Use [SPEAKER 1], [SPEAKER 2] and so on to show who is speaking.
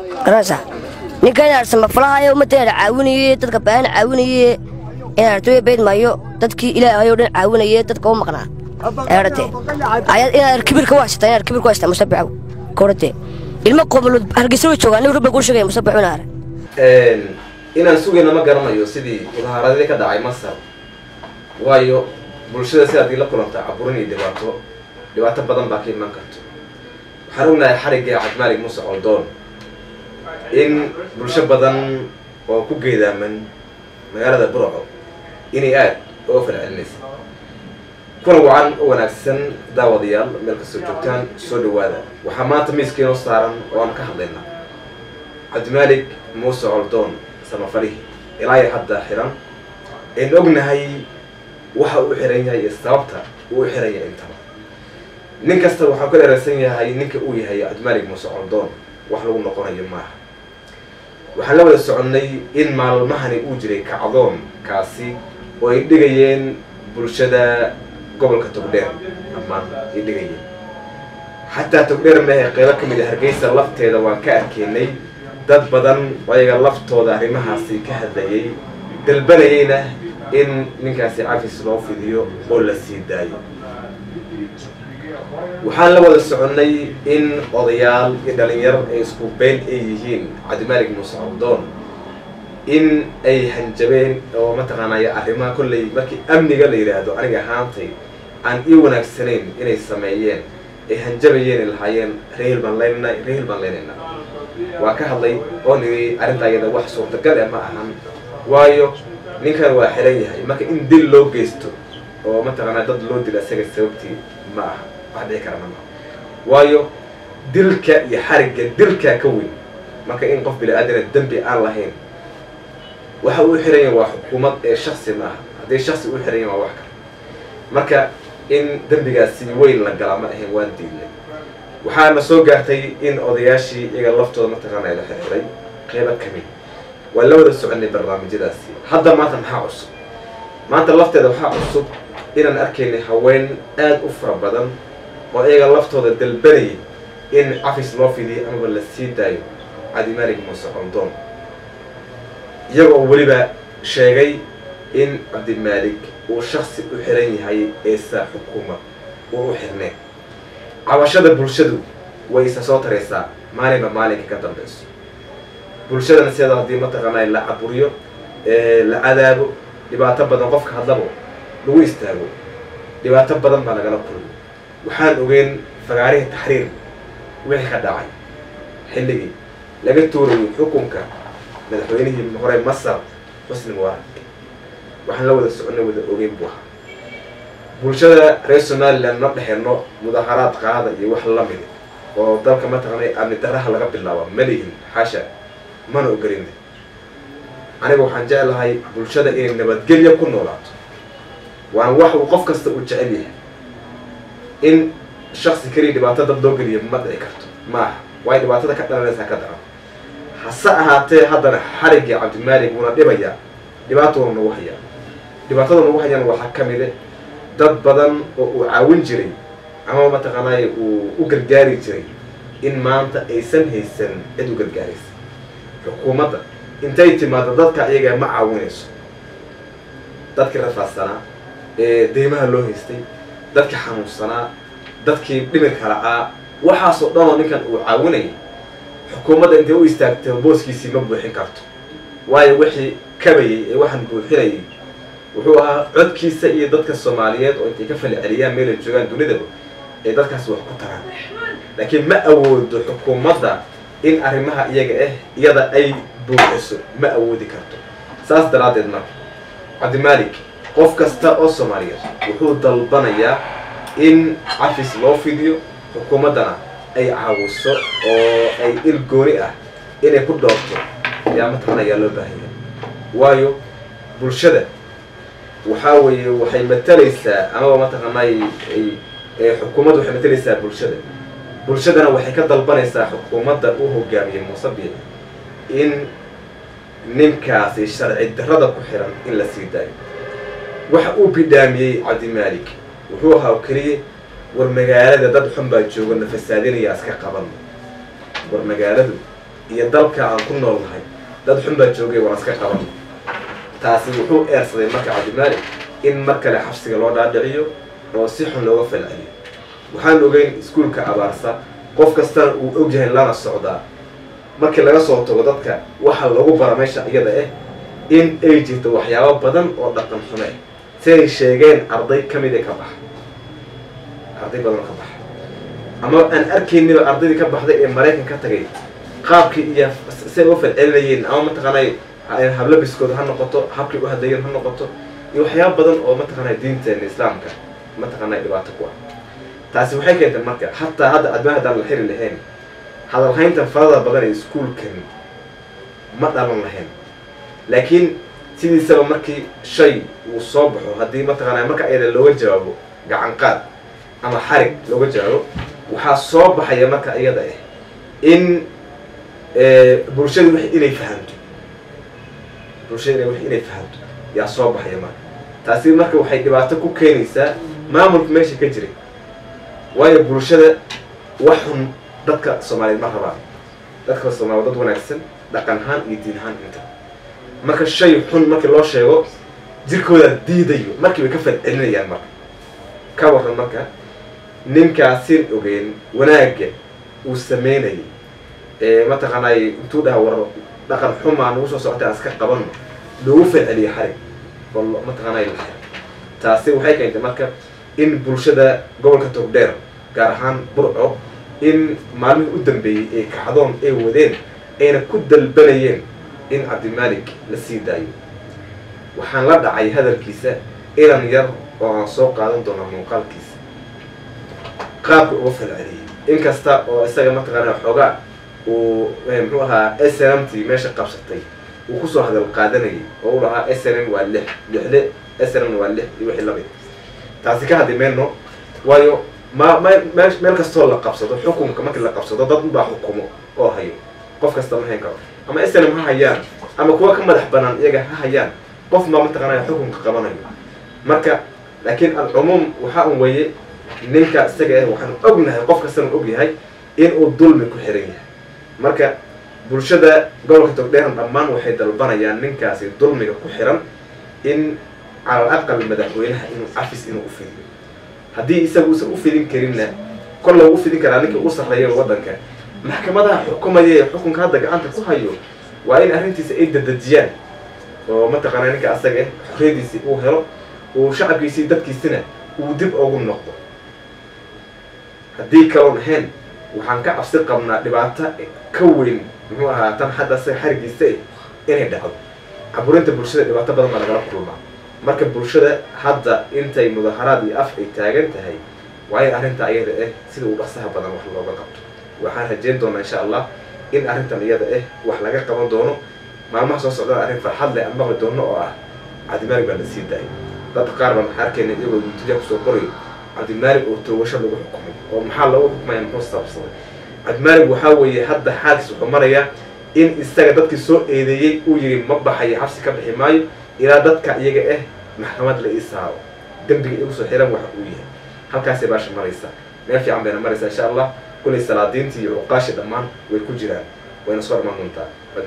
[SPEAKER 1] garanaysaa ninka inaad samafalahayo ummaddeena caawinaye dadka baahan caawinaye inaad artoya bayd maayo dadkii ilaahayoo dhan caawinaye dadka u maqnaa. Ayad inaad kibirka waasata inaad kibirka waasata musabaxow korate ilmo qoomalood hargeysa way joogaan nin rabba kuu sheegaya musabaxu inaare
[SPEAKER 2] inaan sugayna ma garanayo sidii mudahaaradii ka dhacay masar. Waayo bulshada si haddii la kulanta caburin iyo dhibaato dhibaato badan baa ka iman karto. Waxaan ognahay xarigga cabdimaalig muuse coldoon in bulsho badan oo ku geedaaman magaalada burco inay aada uga falcelinaysa kuna wacan u wanaagsan daawadayaal meel kastoo joogtaan soo dhawaada waxaa maanta miiskeenoo saaran oo aan ka hadlaynaa cabdimaalig muuse coldoon samafalihii ilaa iyo hadda xiran. Aynu ognahay waxa uu xiran yahay iyo sababta uu xiran yahay intaba. Nin kasta waxaa ka dheeraysan yahay ninka uu yahay cabdimaalig muuse coldoon wax lagu noqonayo maaha waxaan la wada soconnay in maalmahani uu jiray kacdoon kaasi oo ay dhigayeen bulshada gobolka togdheer. Dhammaan ay dhigayeen. Xataa togdheer mehe qeybo ka mid a hargeysa lafteeda waan ka arkaynay. Dad badan ayaga laftooda arrimahaasi ka hadlayay dalbanayeyna in ninkaasi cafis loo fidiyo oo la sii daayo waxaan la wada soconnay in odayaal iyo dhalinyar ay isku beyn ay yihiin cabdimaalig muuse coldoon in ay hanjabeen oo mataqaanaya arrimaha kolley markii amniga la yidhaahdo aniga ahaantay aan ii wanaagsanayn inay sameeyeen ay hanjabayeen ay lahaayeen rehil baan leynana rehil baan leynayna waa ka hadlay oo niri arrinta ayada wax suurtagal eh ma ahan waayo ninkan waa xiran yahay. Marka in dil loo geysto oo mataqaanaa dad loo dilo isaga sababtii ma aha wax dhici karana maaha waayo dilka iyo xarigga dilkaa ka weyn. Marka in qof bini-aadana dembi aan lahayn waxa uu xiran yahay waa xukuumad ee shaksi maaha. Haddii shaksi uu xiran yahay waa wax kale marka in dembigaasi weyn la galaa ma ahayn waan diidnay waxaana soo gaartay in odayaashii iyaga laftooda mataqaana la xirxiray qeybo ka mid. Waan la wada soconay barnaamijyadaasi. Hadda maanta maxaa cusub? Maanta lafteeda waxaa cusub inaan arkaynay haween aada u fara badan oo iyaga laftooda dalbanayay in cafis loo fidiyo amaba la sii daayo. Cabdimaalig muuse coldoon iyaga oo weliba sheegay in cabdimaalig uu shaksi u xiran yahay eesa xukuumad uu u xirneen cabashada bulshadu way isa soo taraysaa maalinba maalinka ka dambeyso bulshadana sideeda haddii mataqaanaa la caburiyo la cadaabo dhibaato badan qofka hadlabo lagu istaago dhibaato badan baa lagala kulmay waxaan ogeyn fagaarihii taxriir wixii ka dhacay. Xilligii laga tuurayay xukunka madaxweynihii hore masar xusni mubaarak waxaan la wada soconay wada ogeyn buu ahaa. Bulshada reer somalilan ma dhexeno mudaharaad qaada iyo wax la mid oo dalka mataqaanay amni daraha laga bilaabo. Malihin xaasha mana ogelina aniga waxaan jeclahay bulshada inay nabadgelyo ku noolaato. Waan wax uu qof kasta uu jecel yahay in shaksi keliya dhibaato dad loo geliyo ma dhici karto ma aha waayo dhibaatada ka dhalanaysaa ka daran hase ahaatee haddana xariggii cabdimaalig wuuna dhibayaa dhibaatuna nagu hayaa dhibaatada nagu hayaan waxaa ka mide dad badan oo uu caawin jiray ama mataqaanay uu u gargaari jiray in maanta aysan haysan cid u gargaaraysa xukuumadda intay timaado dadka iyaga ma caawinayso dadkii rafaadsanaa ee deymaha loo haystay dadkii xanuunsanaa dadkii dhimirka la'aa waxaasoo dhan oo ninkan uu caawinayay xukuumadda intay u istaagto booskiisii ma buuxin karto. Waayo wixii kabayay ee waxaan buuxinayay wuxuu ahaa codkiisa iyo dadka soomaaliyeed oo intay ka fali celiyaan meelay joogaan dunidaba ee dadkaas wax ku taraan. Laakiin ma awoodo xukuumadda in arrimaha iyaga ah iyada ay buuxiso ma awoodi karto. Saas daraaddeed marka. Cabdimaalig qof kasta oo soomaaliyeed wuxuu dalbanayaa in cafis loo fidiyo xukuumaddana ay caawiso oo ay il gooni ah inay ku dhoorto yaa mataqaana ayaa loo baahanya waayo bulshada waxaa weeye waxay matalaysaa amaba mataqaanay xukuumadda waxay matalaysaa bulshada. Bulshadana waxay ka dalbanaysaa xukuumadda uu hogaamiyey muuse biic in ninkaasi sharci darrada ku xiran in la sii daayo waxa uu bidhaamiyey cabdimaalig wuxuu ahaa keliya war magaalada dad xun baa jooga na fasaadinaya iska qaban. War magaaladu iyo dalka aan ku noolnahay dad xun baa joogay waan iska qaban. Taasi wuxuu eersaday marka cabdimaalik in mar kale xabsiga loo dhaadhiciyo oo si xun looga falceliyo. Waxaan ogeyn iskuulka abaarsa qof kastana uu og yahay lana socdaa markii laga soo tago dadka waxa lagu bara meesha iyada ah in ay jirto waxyaabo badan oo dhaqan xume siay sheegeen arday ka mid ee ka baxa arday badan ka baxa ama aan arkayniba ardaydii ka baxday ee maraykan ka tagay qaabkii iyo siay uga falcelinayeen ama mataqaanay habla biskooda ha noqoto habkay u hadlayeen ha noqoto iyo waxyaaba badan oo mataqaanay diinteena islaamka mataqaanay dhibaato ku ah. Taasi waxay keentay marka hataa hadda admaa haddaan la xiri lahayn hadalhayntan farada badan ee iskuulkan ma dhalan lahayn. Laakiin sidiisaba markii shay uu soo baxo haddii mataqaanaa marka ayada looga jawaabo gacan qaad ama xarig looga jawaabo waxaa soo baxaya marka iyada ah in bulshada wix inay fahamto. Bulshada wix inay fahamto. Yaa soo baxaya marka. Taasi marka waxay dhibaato ku keenaysaa maamulka meesha ka jiray. Waayo bulshada wax xun dadka soomaaliyeed ma rabaan. Dadka soomaliya dad wanaagsan dhaqan ahaan iyo diin ahaan inta marka shay xun markii loo sheego jirkooda diidayo. Markii bay ka falcelinayaan marka. Ka waran marka ninkaasin ogeen wanaagga uu sameynayay mataqaanay intuu dhaha war dhaqan xumaa nagu soo socotay aan iska qabano loogu falceliyo xarig. Mataqaanay taasi waxay keentay marka in bulshada gobolka togdheer gaar ahaan burco in maalmihii u dambeeyey ee kacdoon ay wadeen ayna ku dalbanayeen in cabdimaalik la sii daayo. Waxaan la dhacay hadalkiisa ilan yar oo aan soo qaadan doona muuqaalkiisa. Qaabka uga falceliyey inkasta oo isaga mataqaana xoogaa uu muxuu ahaa s n m t meesha qabsatay uu ku soo hadal qaadanayay oo u lahaa s n m waa lix lixle s n m waa lix iyo wixii la mid taasi ka hadli mayno waayo ma me meel kastoo la qabsado xukunka markii la qabsado dad unbaa xukumo oo hayo. Qof kasta ma hayn karo ama s n m ha hayaan ama kuwa ka madax banaan iyaga ha hayaan qof maa mataqaanaya xukunka qabanayo. Marka laakiin alcumuum waxaa un weeye ninka isaga ah waxaanu ognahay qof kastana og yahay inuu dulmi ku xiran yahay. Marka bulshada gobolka togdheeran dhammaan waxay dalbanayaan ninkaasi dulmiga ku xiran in calal madaxweynaha inuu cafis inuu ufidiyo haddii isaga uusan ufidin karinna kolla u ufidin karaa ninka ugu sarreeya waddanka maxkamadaha xukumaya ee xukunka hadda gacanta ku hayo waa in arrintiisa ay dadejiyaan oo mataqaanaa ninka asaga ah xorriyadiisii uu helo uu shacabkiisii dadkiisina uu dib ugu noqdo. Haddii kaloon ahayn waxaan ka cabsi qabnaa dhibaato ka weyn muxuu ahaa tan hadda asaga xarigiisa eh inay dhacdo. Caburinta bulshada dhibaato badan baa lagala kulmaa. Marka bulshada hadda intay mudaharaad iyo af ay taagan tahay waa in arrinta iyada ah sida uu dhaqsaha badan wax looga qabto waxaan rajeyn doonaa insha allah in arrintan iyada ah wax laga qaban doono. Maalmaha soo socdana arrin farxad leh aan maqli doono oo ah cabdimaalik baa la sii daayay. Dadka qaar baan waxaa arkayna iyagoo yutubiya ku soo qorayo cabdimaalik oo toogasho lagu xukumay oo maxaa loogu xukumaya muxuu saabsaday. Cabdimaalik waxaa weeye hadda xaalkiis wuxuu marayaa in isaga dadkii soo eedeeyey uu yidhi ma baxayo xabsi ka bixi maayo ilaa dadka iyaga ah maxkamad la ii saaro. Dembiga igu soo xiran waxa uu yahay. Halkaasay baasha maraysa meel fiican bayna maraysaa insha allah kullay salaadiintii iyo cuqaashii dhammaan way ku jiraan wayna soo dhamaan doontaa waad